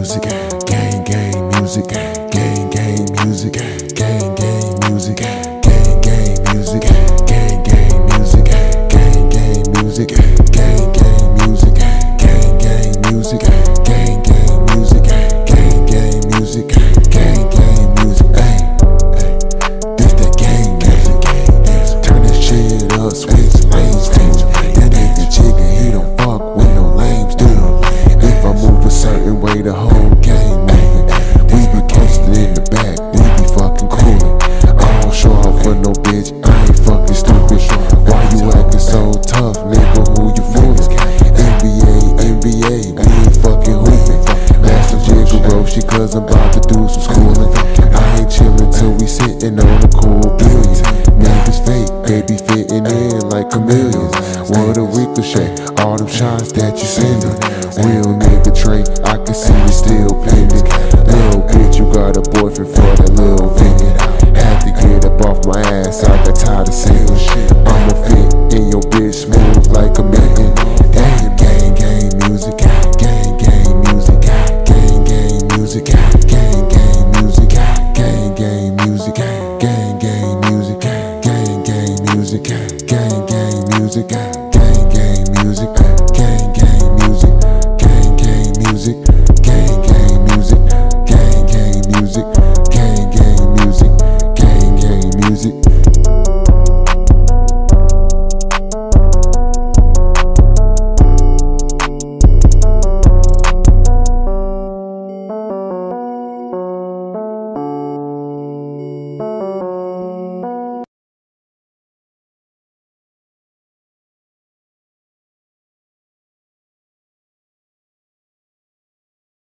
music, gang gang music, gang gang music, gang gang music. Cause I'm about to do some schooling. I ain't chillin' till we sittin' on a cool billion. Niggas fake, they be fitting in like chameleons. What a ricochet, all them shots that you sendin'. Real nigga Trey, I can see you still pending. Little bitch, you got a boyfriend for that little Vicky. Had to get up off my ass, I got tired of singing. music, gang, gang music.